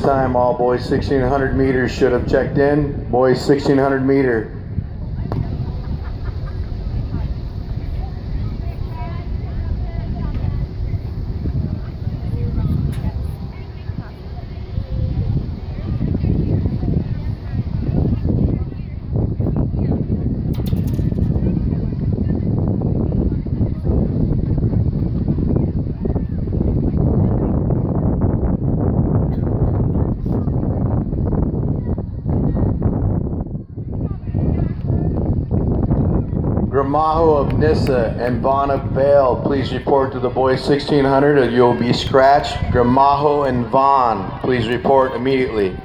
time, all boys 1600 meters should have checked in. Boys 1600 meter. Gramajo of Nyssa and Vaughn of Vale, please report to the boys 1600 or you'll be scratched. Gramajo and Vaughn, please report immediately.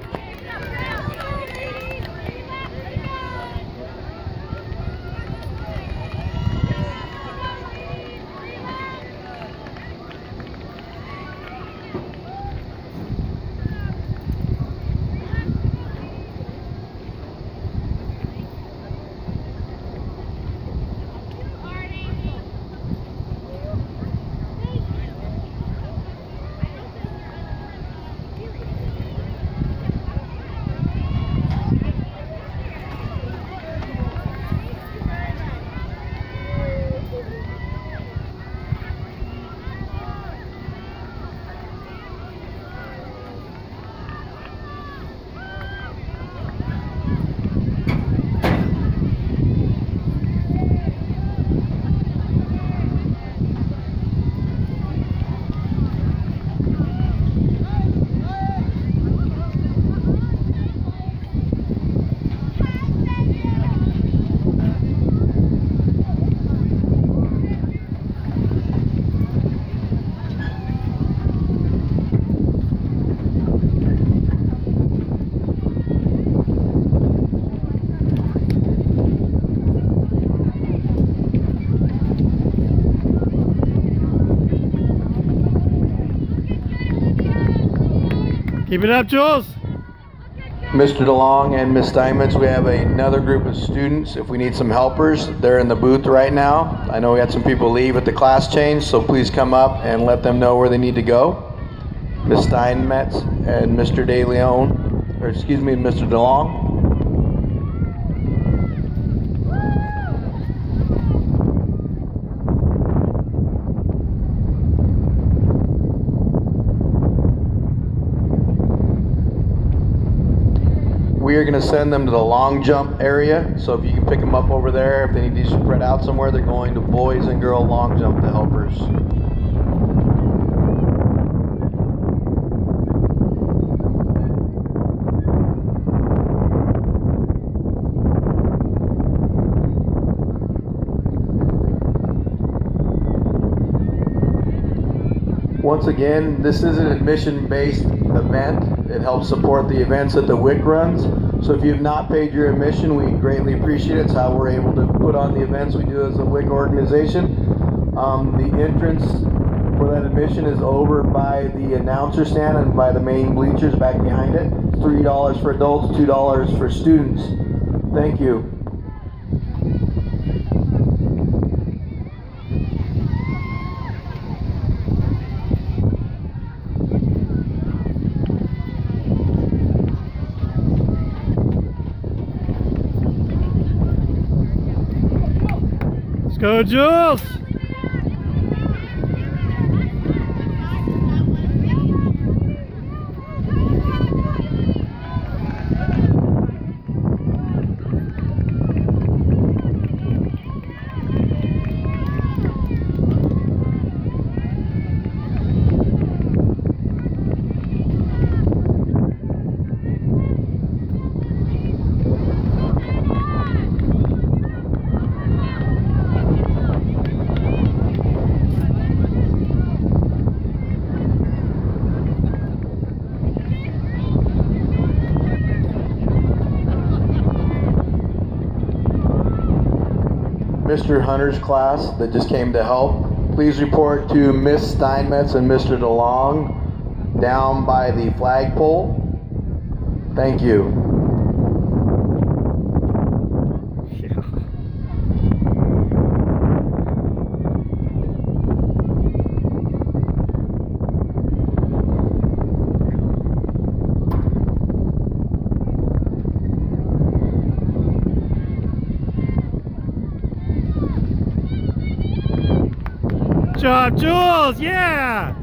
Keep it up, Jules. Mr. DeLong and Ms. Steinmetz, we have another group of students. If we need some helpers, they're in the booth right now. I know we had some people leave at the class change, so please come up and let them know where they need to go. Ms. Steinmetz and Mr. De Leon, or excuse me, Mr. DeLong. We are going to send them to the long jump area. So if you can pick them up over there, if they need to spread out somewhere, they're going to boys and girl long jump, the helpers. Once again, this is an admission-based event. It helps support the events that the WIC runs. So if you've not paid your admission, we greatly appreciate it. It's how we're able to put on the events we do as a WIC organization. Um, the entrance for that admission is over by the announcer stand and by the main bleachers back behind it. $3 for adults, $2 for students. Thank you. Go, Jules. Mr. Hunter's class that just came to help. Please report to Miss Steinmetz and Mr. DeLong down by the flagpole. Thank you. Job, Jules! Yeah!